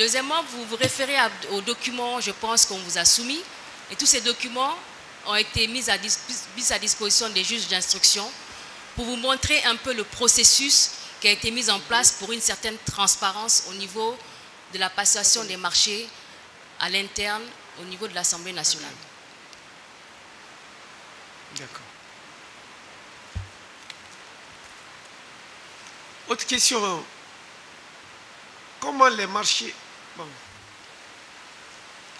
Deuxièmement, vous vous référez aux documents, je pense, qu'on vous a soumis. Et tous ces documents ont été mis à, mis à disposition des juges d'instruction pour vous montrer un peu le processus qui a été mis en place pour une certaine transparence au niveau de la passation des marchés à l'interne au niveau de l'Assemblée nationale. D'accord. Autre question. Comment les marchés...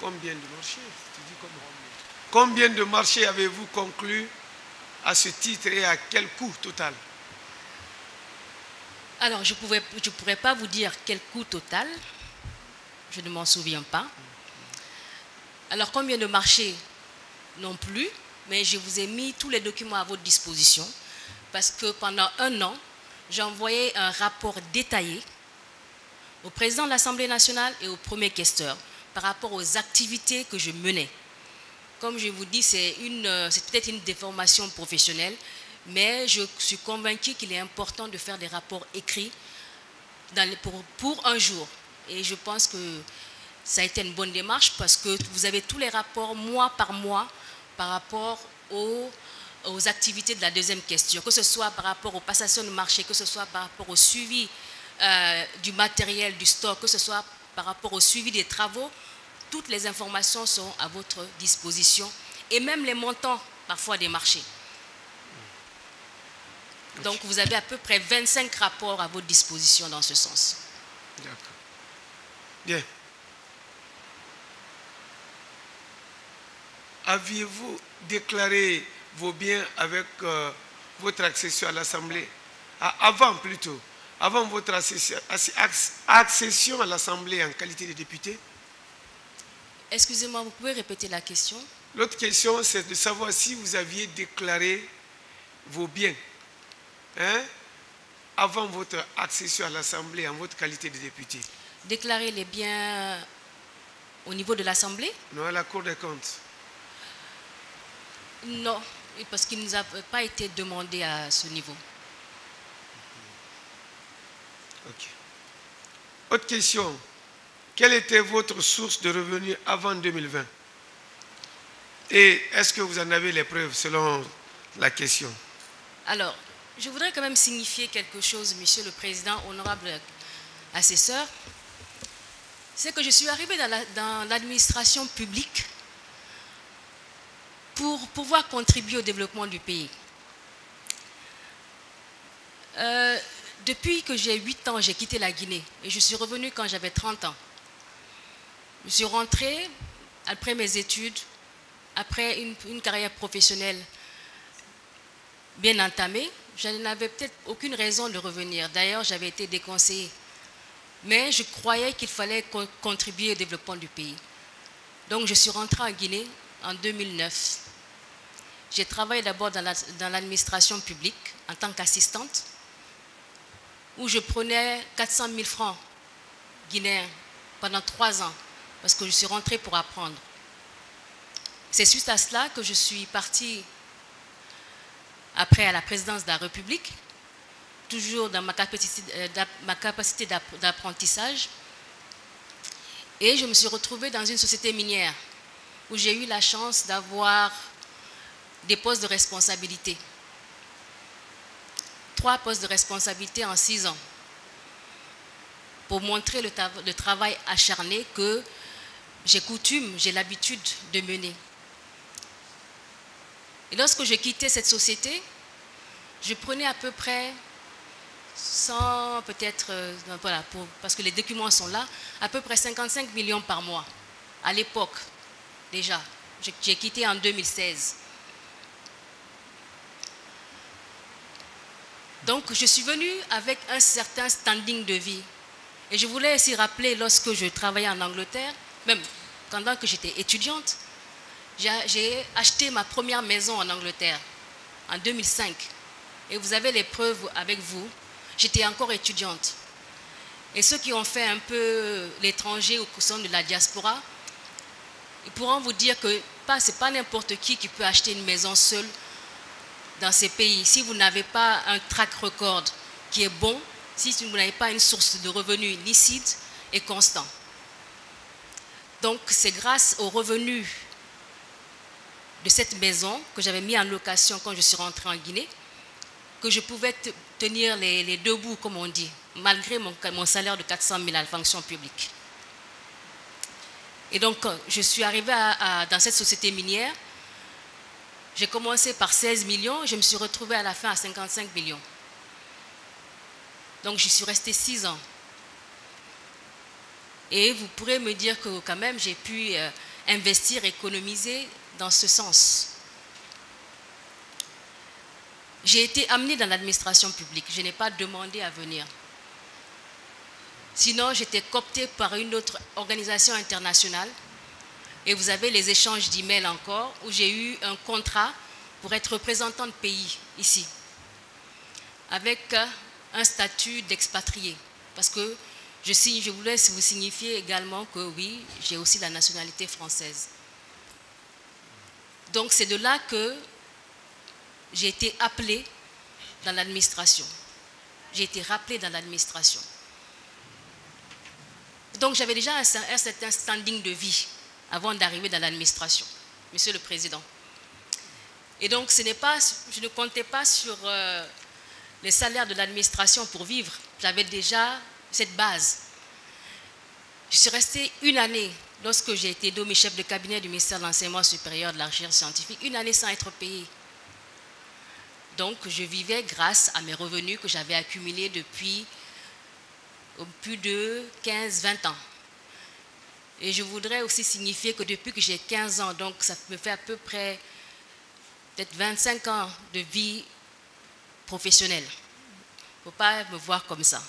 Combien de marchés Combien de marchés avez-vous conclu à ce titre et à quel coût total? Alors, je ne pourrais pas vous dire quel coût total. Je ne m'en souviens pas. Alors, combien de marchés Non plus? Mais je vous ai mis tous les documents à votre disposition. Parce que pendant un an, j'ai envoyé un rapport détaillé au président de l'Assemblée nationale et au premier questeur par rapport aux activités que je menais. Comme je vous dis, c'est peut-être une déformation professionnelle, mais je suis convaincu qu'il est important de faire des rapports écrits pour, pour, un jour. Et je pense que ça a été une bonne démarche parce que vous avez tous les rapports mois par mois par rapport aux aux activités de la deuxième question, que ce soit par rapport aux passations de marché, que ce soit par rapport au suivi euh, du matériel, du stock, que ce soit par rapport au suivi des travaux, toutes les informations sont à votre disposition et même les montants parfois des marchés. Donc vous avez à peu près 25 rapports à votre disposition dans ce sens. D'accord. Bien. Aviez-vous déclaré vos biens avec euh, votre accession à l'Assemblée, avant plutôt, avant votre accession à l'Assemblée en qualité de député Excusez-moi, vous pouvez répéter la question? L'autre question, c'est de savoir si vous aviez déclaré vos biens hein, avant votre accession à l'Assemblée en votre qualité de député. Déclarer les biens au niveau de l'Assemblée? Non, à la Cour des comptes. Non, parce qu'il ne nous a pas été demandé à ce niveau. Autre question. Quelle était votre source de revenus avant 2020 Et est-ce que vous en avez les preuves selon la question? Alors, je voudrais quand même signifier quelque chose, Monsieur le Président, honorable assesseur. C'est que je suis arrivé dans l'administration publique pour pouvoir contribuer au développement du pays. Euh, depuis que j'ai 8 ans, j'ai quitté la Guinée et je suis revenu quand j'avais 30 ans. Je suis rentré après mes études, après une, carrière professionnelle bien entamée. Je n'avais peut-être aucune raison de revenir. D'ailleurs, j'avais été déconseillé. Mais je croyais qu'il fallait contribuer au développement du pays. Donc, je suis rentré en Guinée en 2009. J'ai travaillé d'abord dans l'administration publique en tant qu'assistante, où je prenais 400 000 francs guinéens pendant trois ans, parce que je suis rentrée pour apprendre. C'est suite à cela que je suis partie après à la présidence de la République, toujours dans ma capacité euh, d'apprentissage. Et je me suis retrouvée dans une société minière où j'ai eu la chance d'avoir des postes de responsabilité. Trois postes de responsabilité en six ans pour montrer le, travail acharné que j'ai coutume, j'ai l'habitude de mener. Et lorsque je quittais cette société, je prenais à peu près 100, peut-être, euh, voilà, parce que les documents sont là, à peu près 55 millions par mois, à l'époque déjà. J'ai quitté en 2016. Donc, je suis venue avec un certain standing de vie. Et je voulais aussi rappeler, lorsque je travaillais en Angleterre, même pendant que j'étais étudiante, j'ai acheté ma première maison en Angleterre en 2005. Et vous avez les preuves avec vous. J'étais encore étudiante. Et ceux qui ont fait un peu l'étranger au cours de la diaspora, ils pourront vous dire que ce n'est pas n'importe qui qui peut acheter une maison seule dans ces pays, si vous n'avez pas un track record qui est bon, si vous n'avez pas une source de revenus licite et constant. Donc c'est grâce aux revenus de cette maison que j'avais mis en location quand je suis rentrée en Guinée que je pouvais tenir les, deux bouts, comme on dit, malgré mon, salaire de 400 000 à la fonction publique. Et donc, je suis arrivée dans cette société minière. J'ai commencé par 16 millions, je me suis retrouvée à la fin à 55 millions. Donc, je suis restée 6 ans. Et vous pourrez me dire que quand même, j'ai pu euh, investir, économiser dans ce sens. J'ai été amenée dans l'administration publique. Je n'ai pas demandé à venir. Sinon, j'étais cooptée par une autre organisation internationale. Et vous avez les échanges d'emails encore, où j'ai eu un contrat pour être représentant de pays ici, avec un statut d'expatrié. Parce que je voulais vous signifier également que oui, j'ai aussi la nationalité française. Donc c'est de là que j'ai été appelée dans l'administration. J'ai été rappelée dans l'administration. Donc j'avais déjà un, certain standing de vie avant d'arriver dans l'administration, Monsieur le Président. Et donc je ne comptais pas sur euh, les salaires de l'administration pour vivre. J'avais déjà cette base. Je suis restée une année lorsque j'ai été nommé chef de cabinet du ministère de l'Enseignement supérieur de la recherche scientifique, une année sans être payée. Donc, je vivais grâce à mes revenus que j'avais accumulés depuis plus de 15-20 ans. Et je voudrais aussi signifier que depuis que j'ai 15 ans, donc ça me fait à peu près peut-être 25 ans de vie professionnelle. Il ne faut pas me voir comme ça.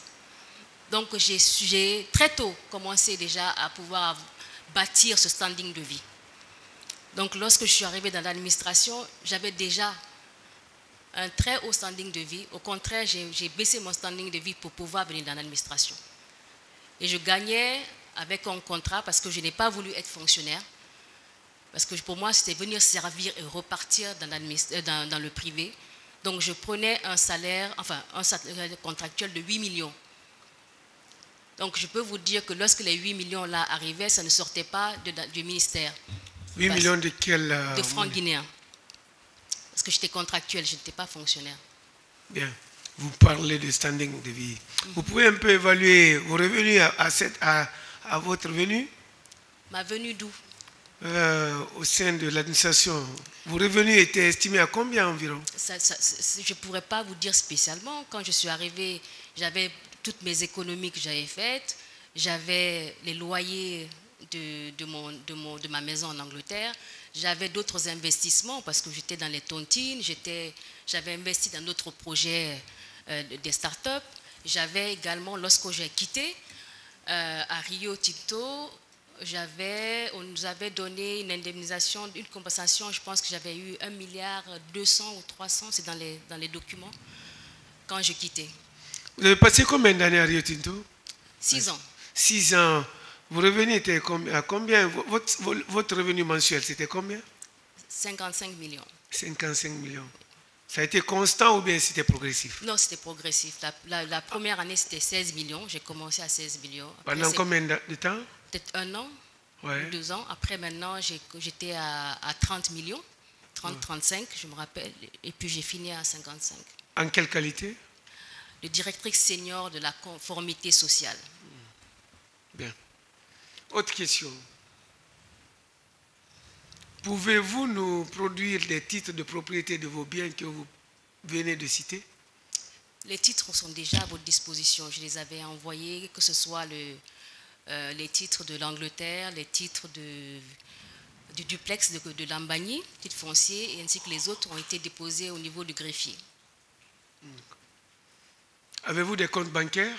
Donc j'ai très tôt commencé déjà à pouvoir bâtir ce standing de vie. Donc lorsque je suis arrivée dans l'administration, j'avais déjà un très haut standing de vie. Au contraire, j'ai baissé mon standing de vie pour pouvoir venir dans l'administration. Et je gagnais avec un contrat parce que je n'ai pas voulu être fonctionnaire. Parce que pour moi, c'était venir servir et repartir dans, euh, dans, dans, le privé. Donc je prenais un salaire, enfin un salaire contractuel de 8 millions. Donc je peux vous dire que lorsque les 8 millions là arrivaient, ça ne sortait pas du ministère. 8 millions de quel euh, De francs guinéens. Parce que j'étais contractuel, je n'étais pas fonctionnaire. Bien. Vous parlez de standing de vie. Vous pouvez un peu évaluer vos revenus à, cette, à, votre venue Ma venue d'où? euh, Au sein de l'administration. Vos revenus étaient estimés à combien environ? Je ne pourrais pas vous dire spécialement. Quand je suis arrivée, j'avais toutes mes économies que j'avais faites. J'avais les loyers de, de, mon, de, mon, de ma maison en Angleterre. J'avais d'autres investissements parce que j'étais dans les tontines, j'avais investi dans d'autres projets euh, des startups. J'avais également, lorsque j'ai quitté euh, à Rio Tinto, on nous avait donné une indemnisation, une compensation, je pense que j'avais eu 1 milliard 200 ou 300, c'est dans les, dans les documents, quand j'ai quitté. Vous avez passé combien d'années à Rio Tinto? Six ans. Six ans. Revenus étaient à combien? Votre, revenu mensuel, c'était combien? 55 millions. 55 millions. Ça a été constant ou bien c'était progressif? Non, c'était progressif. La, première année, c'était 16 millions. J'ai commencé à 16 millions. Pendant combien de temps? Peut-être un an, deux ans. Après, maintenant, j'étais à, 30 millions, 30, 35, je me rappelle. Et puis, j'ai fini à 55. En quelle qualité? De directrice senior de la conformité sociale. Bien. Autre question. Pouvez-vous nous produire les titres de propriété de vos biens que vous venez de citer? Les titres sont déjà à votre disposition. Je les avais envoyés, que ce soit le, euh, les titres de l'Angleterre, les titres de, du duplex de, de Lambagny, titres fonciers, ainsi que les autres ont été déposés au niveau du greffier. Avez-vous des comptes bancaires?